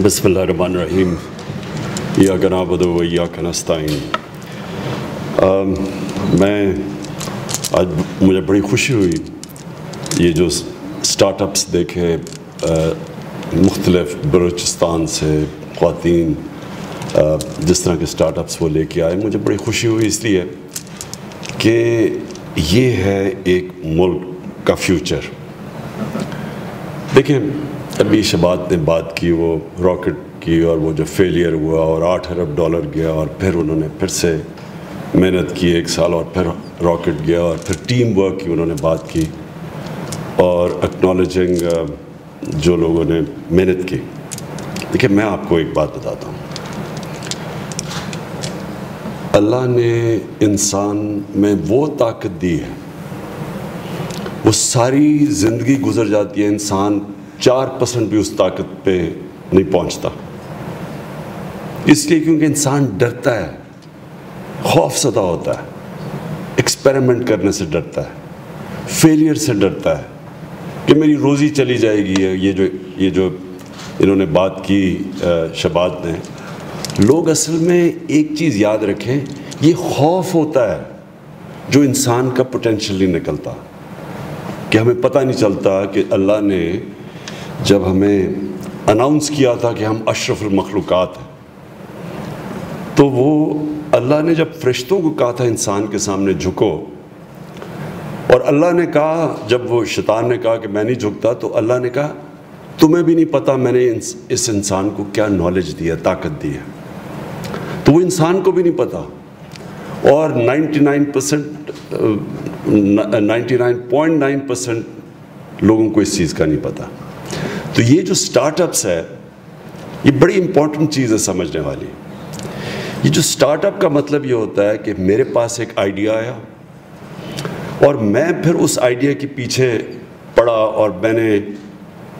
بسم اللہ الرحمن الرحیم یا گنا بدو یا کنستائن میں آج مجھے بڑی خوشی ہوئی یہ جو سٹارٹ اپس دیکھے مختلف بلوچستان سے خواتین جس طرح کے سٹارٹ اپس وہ لے کے آئے مجھے بڑی خوشی ہوئی اس لیے کہ یہ ہے ایک ملک کا فیوچر دیکھیں ابھی شبات نے بات کی، وہ راکٹ کی اور وہ جو فیلئر ہوا اور آٹھ ارب ڈالر گیا اور پھر انہوں نے پھر سے محنت کی ایک سال اور پھر راکٹ گیا اور پھر ٹیم ورک کی انہوں نے بات کی اور اکنالجنگ جو لوگوں نے محنت کی۔ دیکھیں، میں آپ کو ایک بات بتاتا ہوں۔ اللہ نے انسان میں وہ طاقت دی ہے، وہ ساری زندگی گزر جاتی ہے انسان چار پرسنٹ بھی اس طاقت پہ نہیں پہنچتا۔ اس لیے کیونکہ انسان ڈرتا ہے، خوف زدہ ہوتا ہے ایکسپیریمنٹ کرنے سے ڈرتا ہے فیلئر سے ڈرتا ہے کہ میری روزی چلی جائے گی۔ یہ جو یہ جو انہوں نے بات کی شبات نے۔ لوگ اصل میں ایک چیز یاد رکھیں، یہ خوف ہوتا ہے جو انسان کا پوٹینشیل نہیں نکلتا۔ کہ ہمیں پتہ نہیں چلتا کہ اللہ نے جب ہمیں اناؤنس کیا تھا کہ ہم اشرف المخلوقات ہیں، تو وہ اللہ نے جب فرشتوں کو کہا تھا انسان کے سامنے جھکو، اور اللہ نے کہا، جب وہ شیطان نے کہا کہ میں نہیں جھکتا، تو اللہ نے کہا، تمہیں بھی نہیں پتہ، میں نے اس انسان کو کیا نالج دیا طاقت دی ہے۔ تو وہ انسان کو بھی نہیں پتہ۔ اور ninety nine percent ninety nine point nine percent لوگوں کو اس چیز کا نہیں پتہ۔ تو یہ جو سٹارٹ اپس ہے، یہ بڑی امپورٹنٹ چیز ہے سمجھنے والی۔ یہ جو سٹارٹ اپ کا مطلب یہ ہوتا ہے کہ میرے پاس ایک آئیڈیا آیا اور میں پھر اس آئیڈیا کے پیچھے پڑا اور میں نے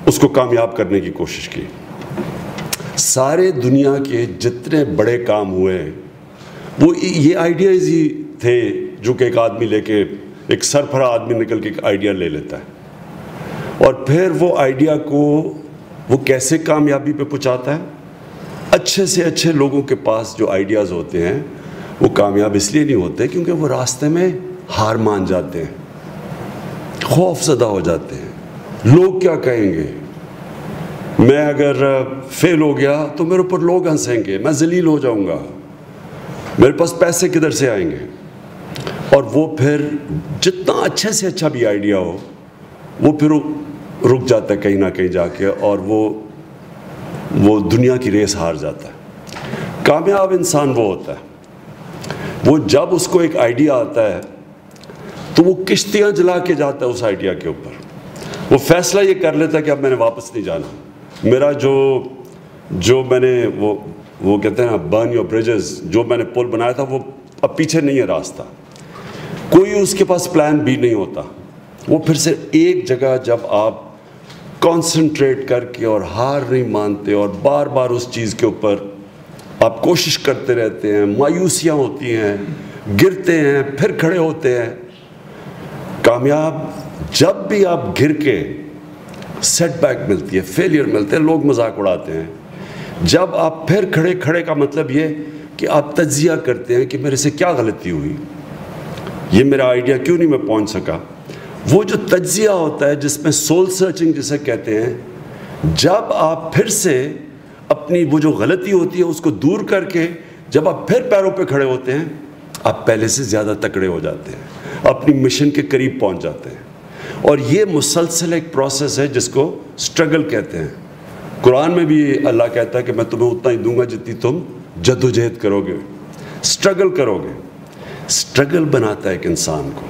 اس کو کامیاب کرنے کی کوشش کی۔ سارے دنیا کے جتنے بڑے کام ہوئے، وہ یہ آئیڈیاز ہی تھے جو کہ ایک آدمی لے کے، ایک سرفرا آدمی نکل کے ایک آئیڈیا لے لیتا ہے۔ اور پھر وہ آئیڈیا کو وہ کیسے کامیابی پہ پہنچاتا ہے؟ اچھے سے اچھے لوگوں کے پاس جو آئیڈیاز ہوتے ہیں، وہ کامیاب اس لیے نہیں ہوتے کیونکہ وہ راستے میں ہار مان جاتے ہیں، خوف زدہ ہو جاتے ہیں۔ لوگ کیا کہیں گے؟ میں اگر فیل ہو گیا تو میرے اوپر لوگ ہنسیں گے، میں ذلیل ہو جاؤں گا۔ میرے پاس پیسے کدھر سے آئیں گے؟ اور وہ پھر جتنا اچھے سے اچھا بھی آئیڈیا ہو، وہ پھر رک جاتا ہے کہیں نہ کہیں جا کے اور وہ وہ دنیا کی ریس ہار جاتا ہے۔ کامیاب انسان وہ ہوتا ہے۔ وہ جب اس کو ایک آئیڈیا آتا ہے تو وہ کشتیاں جلا کے جاتا ہے اس آئیڈیا کے اوپر۔ وہ فیصلہ یہ کر لیتا ہے کہ اب میں نے واپس نہیں جانا۔ میرا جو جو میں نے وہ وہ کہتے ہیں برن یور بریجز جو میں نے پل بنایا تھا وہ اب پیچھے نہیں ہے راستہ۔ کوئی اس کے پاس پلان بھی نہیں ہوتا۔ وہ پھر سے ایک جگہ جب آپ کانسنٹریٹ کر کے اور ہار نہیں مانتے اور بار بار اس چیز کے اوپر آپ کوشش کرتے رہتے ہیں، مایوسیاں ہوتی ہیں، گرتے ہیں، پھر کھڑے ہوتے ہیں۔ کامیاب جب بھی آپ گر کے سیٹ بیک ملتی ہے فیلئر ملتے ہیں، لوگ مذاق اڑاتے ہیں۔ جب آپ پھر کھڑے کھڑے کا مطلب یہ کہ آپ تجزیہ کرتے ہیں کہ میرے سے کیا غلطی ہوئی، یہ میرا آئیڈیا کیوں نہیں میں پہنچ سکا؟ وہ جو تجزیہ ہوتا ہے جس میں سول سرچنگ جسے کہتے ہیں، جب آپ پھر سے اپنی وہ جو غلطی ہوتی ہے اس کو دور کر کے جب آپ پھر پیروں پہ کھڑے ہوتے ہیں، آپ پہلے سے زیادہ تکڑے ہو جاتے ہیں، اپنی مشن کے قریب پہنچ جاتے ہیں۔ اور یہ مسلسل ایک پروسیس ہے جس کو سٹرگل کہتے ہیں۔ قرآن میں بھی اللہ کہتا ہے کہ میں تمہیں اتنا ہی دوں گا جتنی تم جد و جہد کرو گے سٹرگل کرو گے سٹرگل بناتا ہے ایک انسان کو۔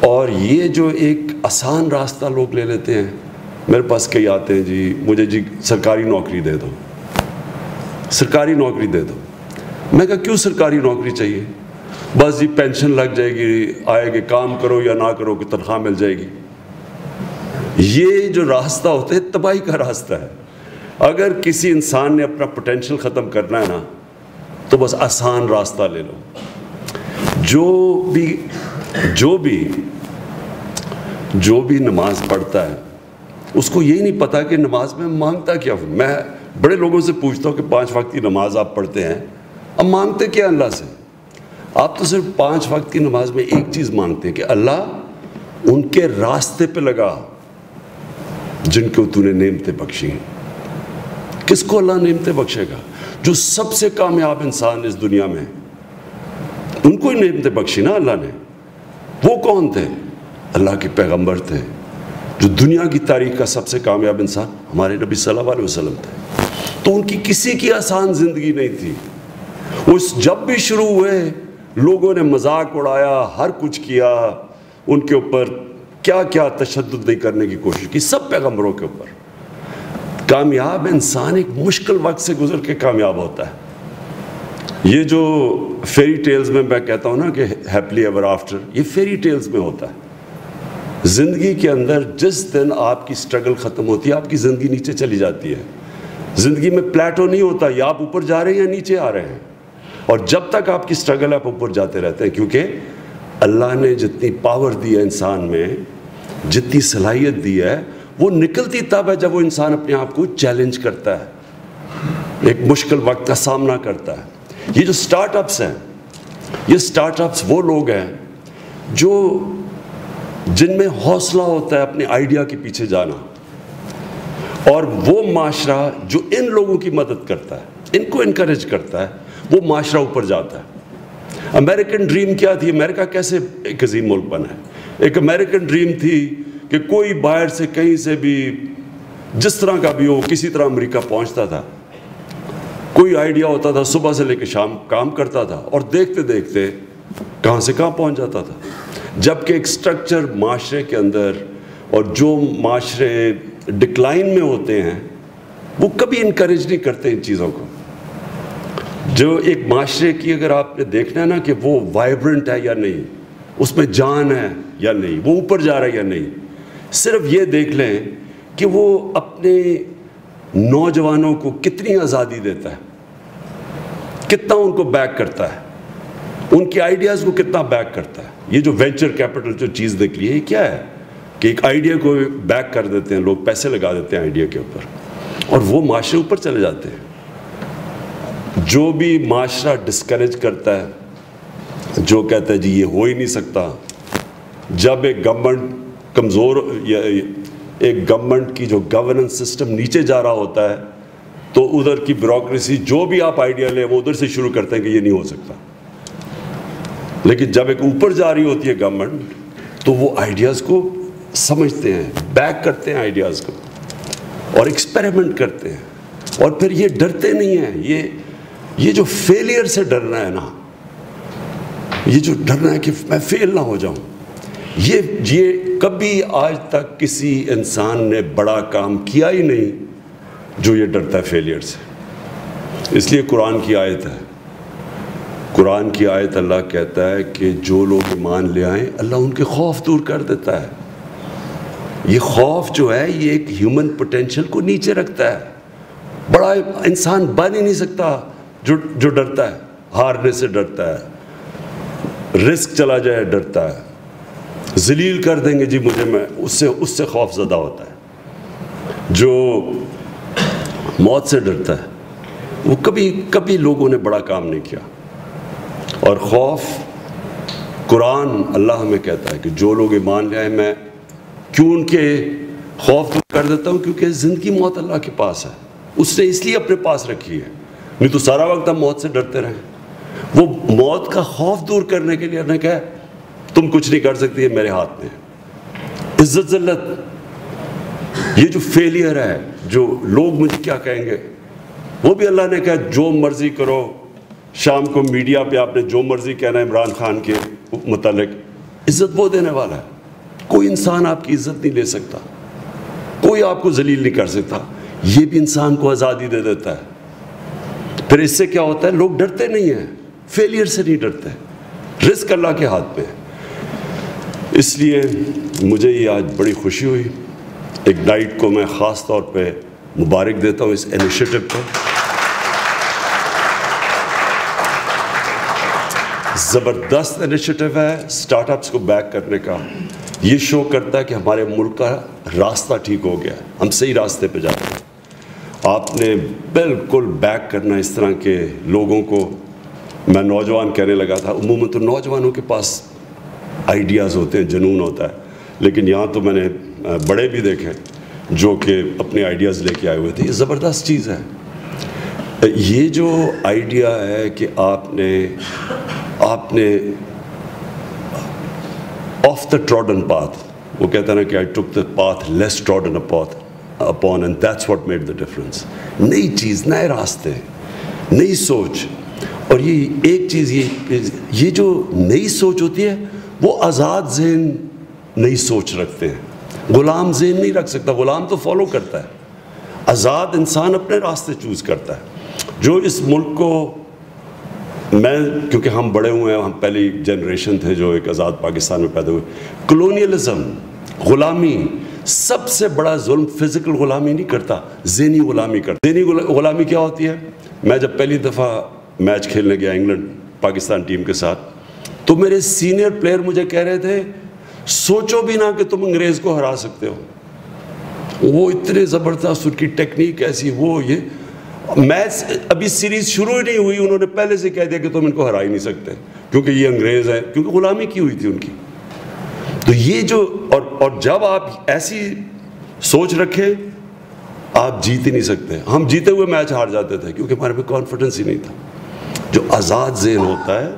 اور یہ جو ایک آسان راستہ لوگ لے لیتے ہیں، میرے پاس کئی آتے ہیں جی مجھے جی سرکاری نوکری دے دو۔ سرکاری نوکری دے دو۔ میں کہا، کیوں سرکاری نوکری چاہیے؟ بس جی پینشن لگ جائے گی، آئے گی، کام کرو یا نہ کرو کہ تنخواہ مل جائے گی۔ یہ جو راستہ ہوتا ہے تباہی کا راستہ ہے۔ اگر کسی انسان نے اپنا پوٹینشیل ختم کرنا ہے نا، تو بس آسان راستہ لے لو۔ جو بھی جو بھی جو بھی نماز پڑھتا ہے، اس کو یہی نہیں پتا کہ نماز میں مانگتا کیا ہوں۔ میں بڑے لوگوں سے پوچھتا ہوں کہ پانچ وقت کی نماز آپ پڑھتے ہیں۔ اب مانگتے کیا اللہ سے؟ آپ تو صرف پانچ وقت کی نماز میں ایک چیز مانگتے ہیں کہ اللہ ان کے راستے پہ لگا جن کو تو نے نعمتیں بخشی ہیں۔ کس کو اللہ نعمتیں بخشے گا؟ جو سب سے کامیاب انسان اس دنیا میں، ان کو ہی نعمتیں بخشی نا اللہ نے۔ وہ کون تھے؟ اللہ کے پیغمبر تھے۔ جو دنیا کی تاریخ کا سب سے کامیاب انسان ہمارے نبی صلی اللہ علیہ وسلم تھے۔ تو ان کی کسی کی آسان زندگی نہیں تھی۔ وہ جب بھی شروع ہوئے، لوگوں نے مذاق اڑایا، ہر کچھ کیا۔ ان کے اوپر کیا کیا تشدد نہیں کرنے کی کوشش کی، سب پیغمبروں کے اوپر۔ کامیاب انسان ایک مشکل وقت سے گزر کے کامیاب ہوتا ہے۔ یہ جو فیری ٹیلز میں میں کہتا ہوں نا کہ ہیپلی ایور آفٹر یہ فیری ٹیلز میں ہوتا ہے۔ زندگی کے اندر جس دن آپ کی سٹرگل ختم ہوتی ہے، آپ کی زندگی نیچے چلی جاتی ہے۔ زندگی میں پلیٹو نہیں ہوتا یا آپ اوپر جا رہے ہیں یا نیچے آ رہے ہیں۔ اور جب تک آپ کی سٹرگل آپ اوپر جاتے رہتے ہیں، کیونکہ اللہ نے جتنی پاور دی ہے انسان میں، جتنی صلاحیت دی ہے، وہ نکلتی تب ہے جب وہ انسان اپنے آپ کو چیلنج کرتا ہے۔ ایک مشکل وقت کا سامنا کرتا ہے۔ یہ جو سٹارٹ اپس ہیں، یہ سٹارٹ اپس وہ لوگ ہیں جو جن میں حوصلہ ہوتا ہے اپنے آئیڈیا کے پیچھے جانا اور وہ معاشرہ جو ان لوگوں کی مدد کرتا ہے، ان کو انکریج کرتا ہے، وہ معاشرہ اوپر جاتا ہے۔ امریکن ڈریم کیا تھی؟ امریکہ کیسے ایک عظیم ملک بنا ہے؟ ایک امریکن ڈریم تھی کہ کوئی باہر سے کہیں سے بھی جس طرح کا بھی ہو، کسی طرح امریکہ پہنچتا تھا۔ کوئی آئیڈیا ہوتا تھا، صبح سے لے کے شام کام کرتا تھا اور دیکھتے دیکھتے کہاں سے کہاں پہنچ جاتا تھا۔ جبکہ ایک سٹرکچر معاشرے کے اندر اور جو معاشرے ڈکلائن میں ہوتے ہیں، وہ کبھی انکریج نہیں کرتے ان چیزوں کو۔ جو ایک معاشرے کی اگر آپ نے دیکھنا ہے نا کہ وہ وائبرنٹ ہے یا نہیں، اس میں جان ہے یا نہیں، وہ اوپر جا رہا ہے یا نہیں، صرف یہ دیکھ لیں کہ وہ اپنے نوجوانوں کو کتنی آزادی دیتا ہے۔ کتنا ان کو بیک کرتا ہے؟ ان کے آئیڈیاز کو کتنا بیک کرتا ہے؟ یہ جو وینچر کیپٹل جو چیز دیکھ لی ہے یہ کیا ہے؟ کہ ایک آئیڈیا کو بیک کر دیتے ہیں، لوگ پیسے لگا دیتے ہیں آئیڈیا کے اوپر، اور وہ معاشرے اوپر چلے جاتے ہیں۔ جو بھی معاشرہ ڈسکریج کرتا ہے، جو کہتا ہے جی یہ ہو ہی نہیں سکتا، جب ایک گورنمنٹ کمزور، یا ایک گورنمنٹ کی جو گورننس سسٹم نیچے جا رہا ہوتا ہے تو ادھر کی بیوروکریسی جو بھی آپ آئیڈیا لیں وہ ادھر سے شروع کرتے ہیں کہ یہ نہیں ہو سکتا۔ لیکن جب ایک اوپر جا رہی ہوتی ہے گورنمنٹ تو وہ آئیڈیاز کو سمجھتے ہیں بیک کرتے ہیں آئیڈیاز کو اور ایکسپیریمنٹ کرتے ہیں۔ اور پھر یہ ڈرتے نہیں ہیں۔ یہ یہ جو فیلئر سے ڈرنا ہے نا، یہ جو ڈرنا ہے کہ میں فیل نہ ہو جاؤں۔ یہ یہ کبھی آج تک کسی انسان نے بڑا کام کیا ہی نہیں۔ جو یہ ڈرتا ہے فیلئر سے۔ اس لیے قرآن کی آیت ہے۔ قرآن کی آیت اللہ کہتا ہے کہ جو لوگ ایمان لے آئیں، اللہ ان کے خوف دور کر دیتا ہے۔ یہ خوف جو ہے، یہ ایک ہیومن پوٹینشل کو نیچے رکھتا ہے۔ بڑا انسان بن ہی نہیں سکتا جو جو ڈرتا ہے۔ ہارنے سے ڈرتا ہے۔ رسک چلا جائے، ڈرتا ہے۔ ذلیل کر دیں گے جی مجھے میں، اس سے اس سے خوف زدہ ہوتا ہے۔ جو موت سے ڈرتا ہے۔ وہ کبھی کبھی لوگوں نے بڑا کام نہیں کیا۔ اور خوف قرآن اللہ ہمیں کہتا ہے کہ جو لوگ ایمان لے آئے، میں کیوں ان کے خوف کر دیتا ہوں؟ کیونکہ زندگی موت اللہ کے پاس ہے۔ اس نے اس لیے اپنے پاس رکھی ہے۔ نہیں تو سارا وقت ہم موت سے ڈرتے رہیں۔ وہ موت کا خوف دور کرنے کے لیے نے کہا، تم کچھ نہیں کر سکتی ہے میرے ہاتھ میں عزت ذلت یہ جو فیلئر ہے، جو لوگ مجھے کیا کہیں گے؟ وہ بھی اللہ نے کہا، جو مرضی کرو، شام کو میڈیا پہ آپ نے جو مرضی کہنا ہے عمران خان کے متعلق، عزت وہ دینے والا ہے۔ کوئی انسان آپ کی عزت نہیں لے سکتا، کوئی آپ کو ذلیل نہیں کر سکتا، یہ بھی انسان کو آزادی دے دیتا ہے۔ پھر اس سے کیا ہوتا ہے؟ لوگ ڈرتے نہیں ہیں فیلئر سے نہیں ڈرتے۔ رزق اللہ کے ہاتھ میں اس لیے مجھے یہ آج بڑی خوشی ہوئی۔ ایک نائٹ کو میں خاص طور پہ مبارک دیتا ہوں اس انیشیٹو پہ زبردست انیشیٹو ہے سٹارٹ اپس کو بیک کرنے کا۔ یہ شو کرتا ہے کہ ہمارے ملک کا راستہ ٹھیک ہو گیا۔ ہم صحیح راستے پہ جاتے ہیں۔ آپ نے بالکل بیک کرنا اس طرح کے لوگوں کو۔ میں نوجوان کہنے لگا تھا، عموماً تو نوجوانوں کے پاس آئیڈیاز ہوتے ہیں، جنون ہوتا ہے۔ لیکن یہاں تو میں نے بڑے بھی دیکھے جو کہ اپنے آئیڈیاز لے کے آئے ہوئے تھے، یہ زبردست چیز ہے۔ یہ جو آئیڈیا ہے کہ آپ نے آپ نے آف دا ٹراڈن پاتھ وہ کہتا نا کہ I took the path less trodden path upon and that's what made the difference نئی چیز، نئے راستے، نئی سوچ۔ اور یہ ایک چیز، یہ یہ جو نئی سوچ ہوتی ہے، وہ آزاد ذہن نئی سوچ رکھتے ہیں۔ غلام ذہن نہیں رکھ سکتا، غلام تو فالو کرتا ہے۔ آزاد انسان اپنے راستے چوز کرتا ہے۔ جو اس ملک کو میں، کیونکہ ہم بڑے ہوئے ہیں، ہم پہلی جنریشن تھے جو ایک آزاد پاکستان میں پیدا ہوئے۔ کلونیلزم غلامی، سب سے بڑا ظلم فزیکل غلامی نہیں کرتا، ذہنی غلامی کرتا۔ ذہنی غلامی کیا ہوتی ہے؟ میں جب پہلی دفعہ میچ کھیلنے گیا انگلینڈ، پاکستان ٹیم کے ساتھ، تو میرے سینئر پلیئر مجھے کہہ رہے تھے سوچو بھی نہ کہ تم انگریز کو ہرا سکتے ہو۔ وہ اتنے زبردست ان کی ٹیکنیک ایسی، وہ یہ۔ میچ ابھی سیریز شروع ہی نہیں ہوئی، انہوں نے پہلے سے کہہ دیا کہ تم ان کو ہرا ہی نہیں سکتے، کیونکہ یہ انگریز ہے کیونکہ غلامی کی ہوئی تھی ان کی۔ تو یہ جو، اور اور جب آپ ایسی سوچ رکھیں آپ جیت ہی نہیں سکتے۔ ہم جیتے ہوئے میچ ہار جاتے تھے، کیونکہ ہمارے پہ کانفیڈنس ہی نہیں تھا۔ جو آزاد ذہن ہوتا ہے،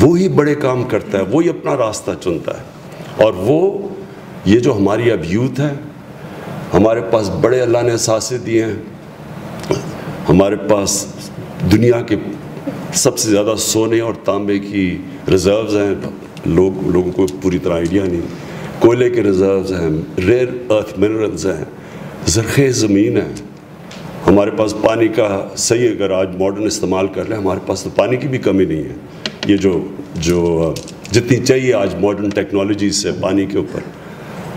وہی بڑے کام کرتا ہے، وہی اپنا راستہ چنتا ہے۔ اور وہ یہ جو ہماری اب یوتھ ہے، ہمارے پاس بڑے اللہ نے احساسے دیے ہیں۔ ہمارے پاس دنیا کے سب سے زیادہ سونے اور تانبے کی ریزروز ہیں۔ لوگ، لوگوں کو پوری طرح آئیڈیا نہیں۔ کوئلے کے ریزروز ہیں ریئر ارتھ منرلز ہیں۔ زرخیز زمین ہے ہمارے پاس پانی کا صحیح اگر آج ماڈرن استعمال کر لیں، ہمارے پاس تو پانی کی بھی کمی نہیں ہے۔ یہ جو جو جتنی چاہیے آج ماڈرن ٹیکنالوجی سے پانی کے اوپر۔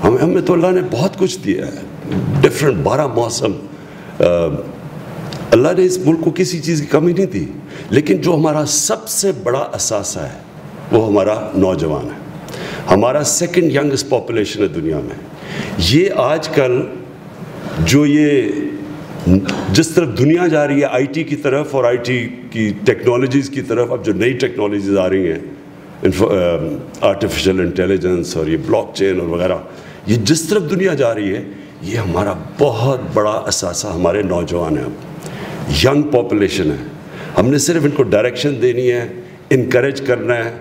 ہمیں ہمیں تو اللہ نے بہت کچھ دیا ہے۔ ڈفرینٹ بارہ موسم۔ اللہ نے اس ملک کو کسی چیز کی کمی نہیں دی۔ لیکن جو ہمارا سب سے بڑا اثاثہ ہے، وہ ہمارا نوجوان ہے۔ ہمارا سیکنڈ ینگسٹ پاپولیشن ہے دنیا میں۔ یہ آج کل جو یہ جس طرف دنیا جا رہی ہے، آئی ٹی کی طرف اور آئی ٹی کی ٹیکنالوجیز کی طرف، اب جو نئی ٹیکنالوجیز آ رہی ہیں آرٹیفیشل انٹیلیجنس um, اور یہ بلاک چین اور وغیرہ، یہ جس طرف دنیا جا رہی ہے، یہ ہمارا بہت بڑا اثاثہ ہمارے نوجوان ہیں۔ اب ینگ پاپولیشن ہے ہم نے صرف ان کو ڈائریکشن دینی ہے انکریج کرنا ہے،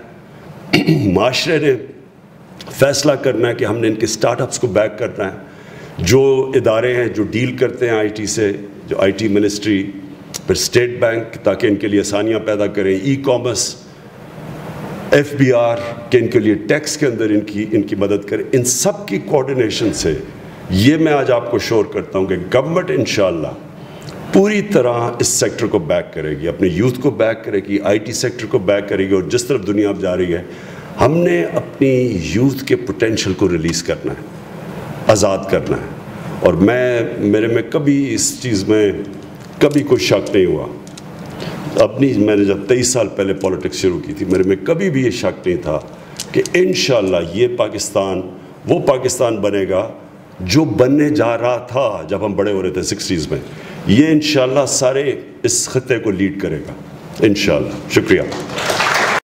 معاشرے نے فیصلہ کرنا ہے کہ ہم نے ان کے اسٹارٹ اپس کو بیک کرنا ہے۔ جو ادارے ہیں، جو ڈیل کرتے ہیں آئی ٹی سے، جو آئی ٹی منسٹری پھر اسٹیٹ بینک تاکہ ان کے لیے آسانیاں پیدا کریں۔ E commerce F B R کہ ان کے لیے ٹیکس کے اندر ان کی ان کی مدد کریں ان سب کی کوارڈینیشن سے یہ میں آج آپ کو شور کرتا ہوں کہ گورنمنٹ انشاءاللہ پوری طرح اس سیکٹر کو بیک کرے گی، اپنے یوتھ کو بیک کرے گی آئی ٹی سیکٹر کو بیک کرے گی اور جس طرف دنیا اب جا رہی ہے، ہم نے اپنی یوتھ کے پوٹینشل کو ریلیز کرنا ہے، آزاد کرنا ہے۔ اور میں میرے میں کبھی اس چیز میں کبھی کوئی شک نہیں ہوا۔ اپنی میں نے جب تیئیس سال پہلے پالیٹکس شروع کی تھی، میرے میں کبھی بھی یہ شک نہیں تھا کہ انشاءاللہ یہ پاکستان، وہ پاکستان بنے گا جو بننے جا رہا تھا جب ہم بڑے ہو رہے تھے سکسٹیز میں۔ یہ انشاءاللہ سارے اس خطے کو لیڈ کرے گا۔ انشاءاللہ۔ شکریہ۔